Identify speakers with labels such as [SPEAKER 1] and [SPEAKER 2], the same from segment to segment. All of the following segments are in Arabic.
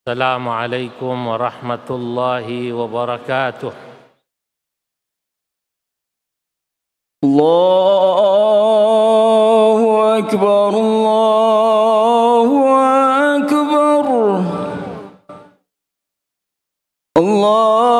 [SPEAKER 1] السلام عليكم ورحمة الله وبركاته.
[SPEAKER 2] الله أكبر الله أكبر. الله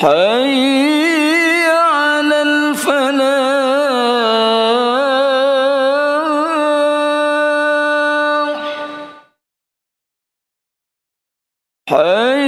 [SPEAKER 2] حي على الفلاح. حي